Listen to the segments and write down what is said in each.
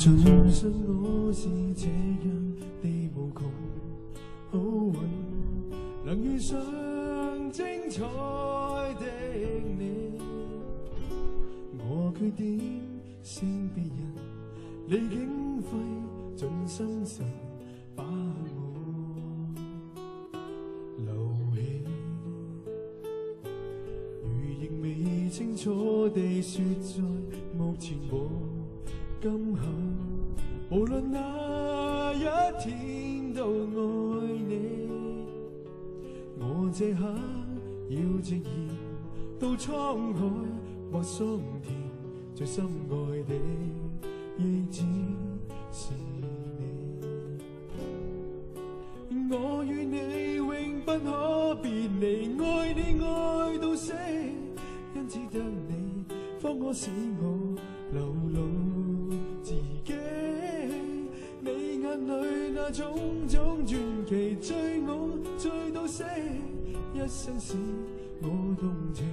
相信我是这样地无穷好运，能遇上精彩的你。我决定胜别人，你竟费尽心神把我留起。如仍未清楚地说，在目前我。今后，无论哪一天都爱你。我这刻要直言，到沧海或桑田，最心爱的亦只是你。我与你永不可别离，爱你爱到死，因此得你，方可使我流露。里那种种传奇，追我追到死，一生使我动情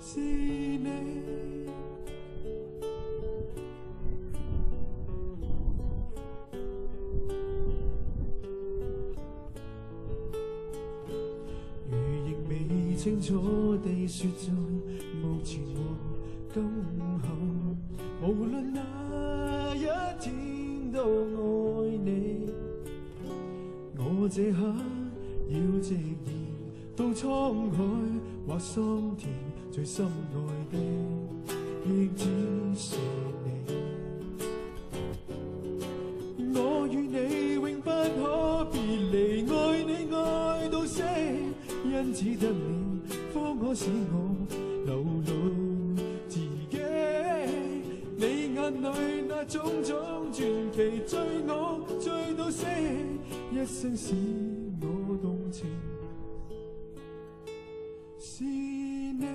是你。如亦未清楚地说尽目前和今后，无论哪一天都我。这刻要直言，到沧海或桑田，最心爱的亦只是你。我与你永不可别离，爱你爱到死，因此得你，方可使我流露自己。你眼里那种种传奇，追我。一使我情，是你。